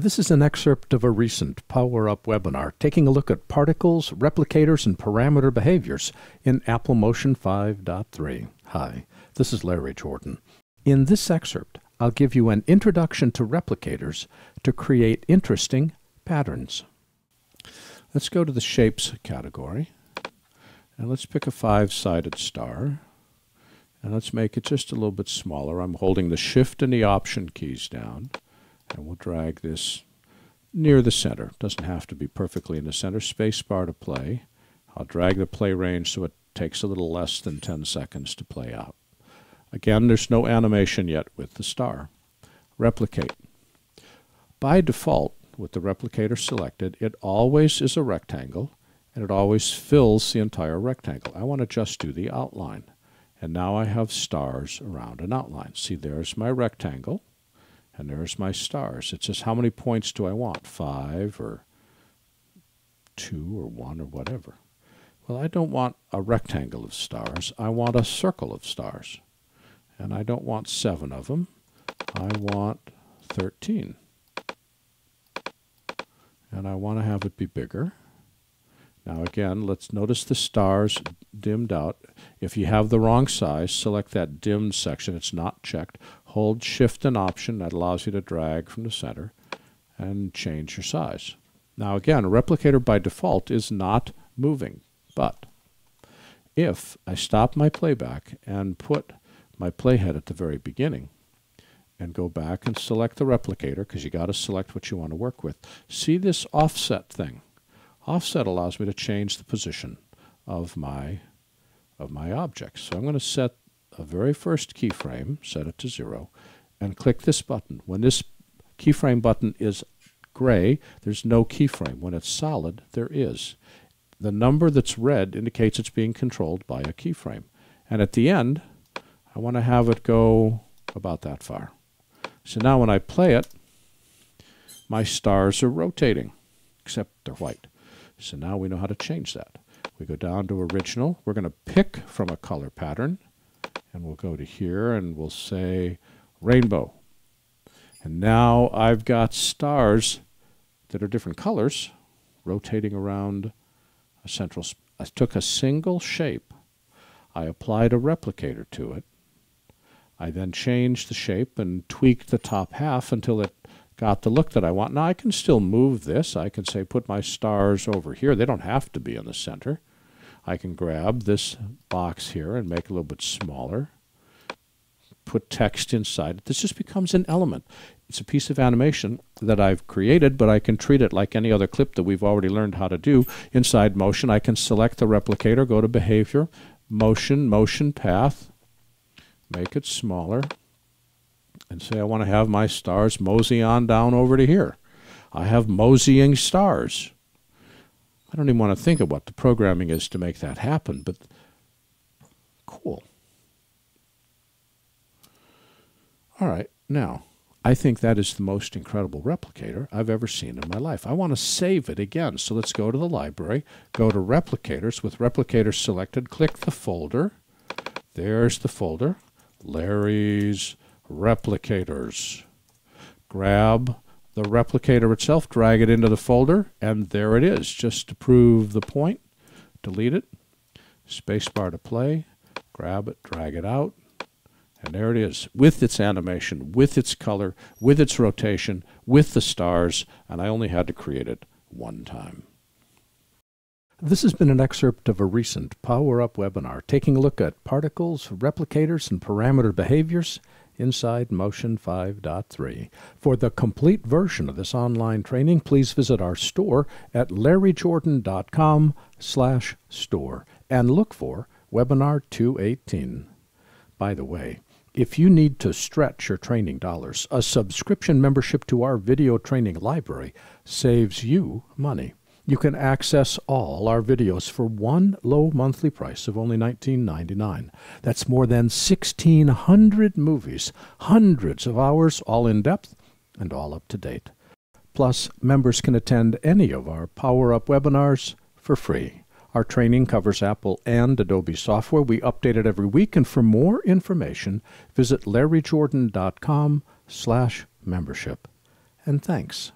This is an excerpt of a recent Power Up webinar taking a look at particles, replicators, and parameter behaviors in Apple Motion 5.3. Hi, this is Larry Jordan. In this excerpt, I'll give you an introduction to replicators to create interesting patterns. Let's go to the Shapes category, and let's pick a five-sided star, and let's make it just a little bit smaller. I'm holding the Shift and the Option keys down. And we'll drag this near the center. Doesn't have to be perfectly in the center. Space bar to play. I'll drag the play range so it takes a little less than 10 seconds to play out. Again, there's no animation yet with the star. Replicate. By default, with the replicator selected, it always is a rectangle, and it always fills the entire rectangle. I want to just do the outline. And now I have stars around an outline. See, there's my rectangle. And there's my stars. It says how many points do I want? Five or two or one or whatever. Well, I don't want a rectangle of stars. I want a circle of stars. And I don't want seven of them. I want 13. And I want to have it be bigger. Now again, let's notice the stars dimmed out. If you have the wrong size, select that dimmed section. It's not checked. Hold Shift and Option. That allows you to drag from the center and change your size. Now again, a replicator by default is not moving, but if I stop my playback and put my playhead at the very beginning and go back and select the replicator, because you got to select what you want to work with, see this offset thing. Offset allows me to change the position of my, of my object. So I'm going to set a very first keyframe, set it to zero, and click this button. When this keyframe button is gray, there's no keyframe. When it's solid, there is. The number that's red indicates it's being controlled by a keyframe. And at the end, I want to have it go about that far. So now when I play it, my stars are rotating, except they're white. So now we know how to change that. We go down to original. We're going to pick from a color pattern. And we'll go to here and we'll say rainbow. And now I've got stars that are different colors rotating around a central. I took a single shape. I applied a replicator to it. I then changed the shape and tweaked the top half until it got the look that I want. Now I can still move this. I can say put my stars over here. They don't have to be in the center. I can grab this box here and make it a little bit smaller. Put text inside it. This just becomes an element. It's a piece of animation that I've created, but I can treat it like any other clip that we've already learned how to do. Inside motion, I can select the replicator, go to behavior, motion, motion path, make it smaller, and say I want to have my stars mosey on down over to here. I have moseying stars. I don't even want to think of what the programming is to make that happen, but cool. All right, now, I think that is the most incredible replicator I've ever seen in my life. I want to save it again, so let's go to the library, go to replicators. With replicators selected, click the folder. There's the folder, Larry's replicators. Grab the replicator itself, drag it into the folder, and there it is. Just to prove the point, delete it, spacebar to play, grab it, drag it out, and there it is, with its animation, with its color, with its rotation, with the stars, and I only had to create it one time. This has been an excerpt of a recent Power Up webinar taking a look at particles, replicators, and parameter behaviors inside Motion 5.3. For the complete version of this online training, please visit our store at larryjordan.com slash store and look for Webinar 218. By the way, if you need to stretch your training dollars, a subscription membership to our video training library saves you money. You can access all our videos for one low monthly price of only $19.99. That's more than 1,600 movies, hundreds of hours, all in depth and all up to date. Plus, members can attend any of our Power Up webinars for free. Our training covers Apple and Adobe software. We update it every week, and for more information, visit larryjordan.com slash membership. And thanks.